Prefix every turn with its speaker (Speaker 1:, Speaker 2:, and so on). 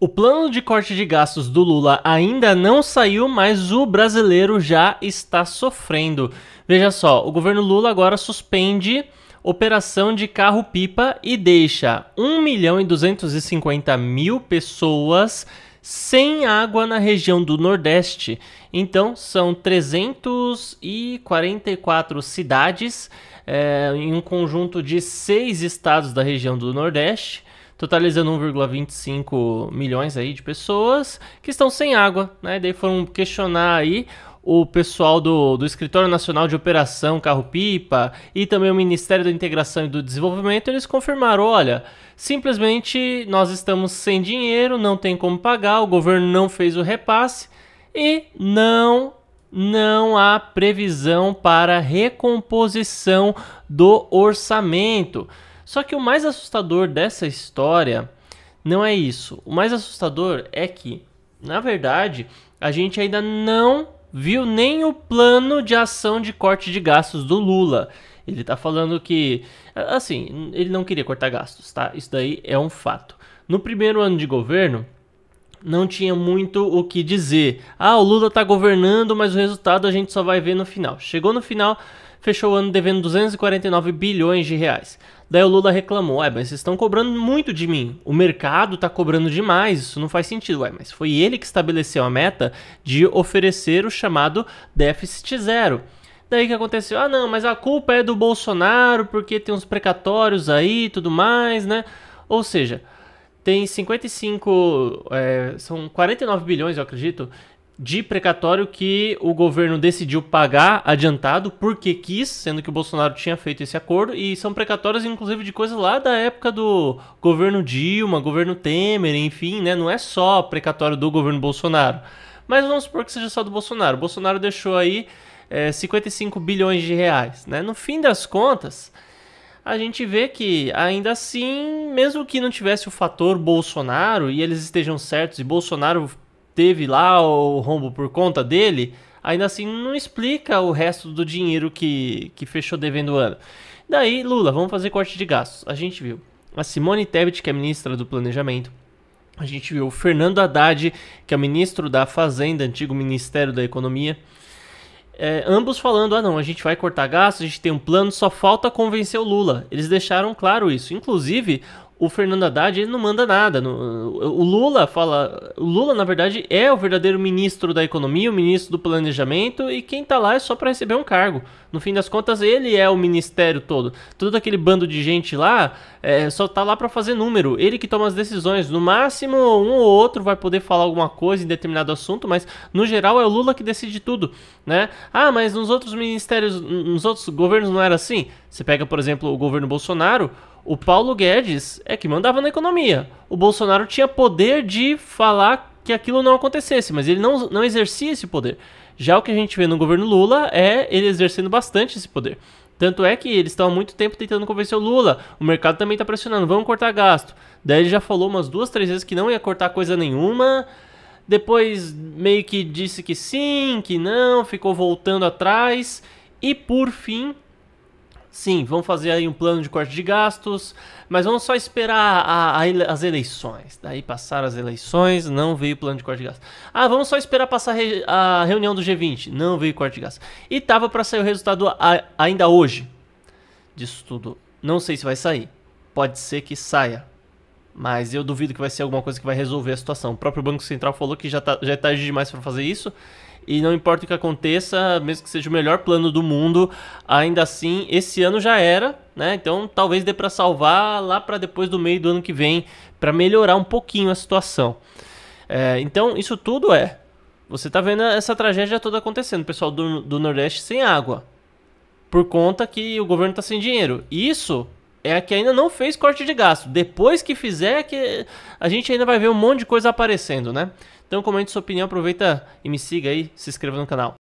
Speaker 1: O plano de corte de gastos do Lula ainda não saiu, mas o brasileiro já está sofrendo. Veja só, o governo Lula agora suspende operação de carro-pipa e deixa 1 milhão e 250 mil pessoas sem água na região do Nordeste. Então, são 344 cidades é, em um conjunto de seis estados da região do Nordeste, totalizando 1,25 milhões aí de pessoas que estão sem água. Né? Daí foram questionar aí o pessoal do, do Escritório Nacional de Operação Carro-Pipa e também o Ministério da Integração e do Desenvolvimento, eles confirmaram, olha, simplesmente nós estamos sem dinheiro, não tem como pagar, o governo não fez o repasse e não não há previsão para recomposição do orçamento. Só que o mais assustador dessa história não é isso. O mais assustador é que, na verdade, a gente ainda não viu nem o plano de ação de corte de gastos do Lula. Ele tá falando que, assim, ele não queria cortar gastos, tá? Isso daí é um fato. No primeiro ano de governo, não tinha muito o que dizer. Ah, o Lula tá governando, mas o resultado a gente só vai ver no final. Chegou no final, fechou o ano devendo 249 bilhões de reais. Daí o Lula reclamou: Ué, mas vocês estão cobrando muito de mim. O mercado está cobrando demais, isso não faz sentido. Ué, mas foi ele que estabeleceu a meta de oferecer o chamado déficit zero. Daí que aconteceu? Ah, não, mas a culpa é do Bolsonaro porque tem uns precatórios aí e tudo mais, né? Ou seja, tem 55, é, são 49 bilhões, eu acredito, de precatório que o governo decidiu pagar adiantado porque quis, sendo que o Bolsonaro tinha feito esse acordo, e são precatórios inclusive de coisas lá da época do governo Dilma, governo Temer, enfim, né? Não é só precatório do governo Bolsonaro. Mas vamos supor que seja só do Bolsonaro. O Bolsonaro deixou aí é, 55 bilhões de reais, né? No fim das contas, a gente vê que ainda assim, mesmo que não tivesse o fator Bolsonaro e eles estejam certos e Bolsonaro teve lá o rombo por conta dele, ainda assim não explica o resto do dinheiro que, que fechou devendo o ano. Daí, Lula, vamos fazer corte de gastos. A gente viu a Simone Tebet, que é ministra do Planejamento. A gente viu o Fernando Haddad, que é ministro da Fazenda, antigo Ministério da Economia. É, ambos falando, ah não, a gente vai cortar gastos, a gente tem um plano, só falta convencer o Lula. Eles deixaram claro isso. Inclusive, o Fernando Haddad ele não manda nada. O Lula fala. O Lula, na verdade, é o verdadeiro ministro da economia, o ministro do planejamento, e quem tá lá é só para receber um cargo. No fim das contas, ele é o ministério todo. Todo aquele bando de gente lá é, só tá lá para fazer número. Ele que toma as decisões. No máximo, um ou outro vai poder falar alguma coisa em determinado assunto, mas no geral é o Lula que decide tudo, né? Ah, mas nos outros ministérios, nos outros governos não era assim? Você pega, por exemplo, o governo Bolsonaro. O Paulo Guedes é que mandava na economia. O Bolsonaro tinha poder de falar que aquilo não acontecesse, mas ele não, não exercia esse poder. Já o que a gente vê no governo Lula é ele exercendo bastante esse poder. Tanto é que eles estão há muito tempo tentando convencer o Lula. O mercado também está pressionando, vamos cortar gasto. Daí ele já falou umas duas, três vezes que não ia cortar coisa nenhuma. Depois meio que disse que sim, que não, ficou voltando atrás. E por fim, Sim, vamos fazer aí um plano de corte de gastos, mas vamos só esperar a, a, as eleições. Daí passaram as eleições, não veio plano de corte de gastos. Ah, vamos só esperar passar re, a reunião do G20, não veio corte de gastos. E tava para sair o resultado a, ainda hoje disso tudo. Não sei se vai sair. Pode ser que saia. Mas eu duvido que vai ser alguma coisa que vai resolver a situação. O próprio Banco Central falou que já, tá, já é tarde demais para fazer isso e não importa o que aconteça, mesmo que seja o melhor plano do mundo, ainda assim esse ano já era, né? Então talvez dê para salvar lá para depois do meio do ano que vem, para melhorar um pouquinho a situação. É, então isso tudo é, você tá vendo essa tragédia toda acontecendo, pessoal do, do Nordeste sem água, por conta que o governo tá sem dinheiro. Isso é a que ainda não fez corte de gasto. Depois que fizer, que a gente ainda vai ver um monte de coisa aparecendo, né? Então comente sua opinião, aproveita e me siga aí, se inscreva no canal.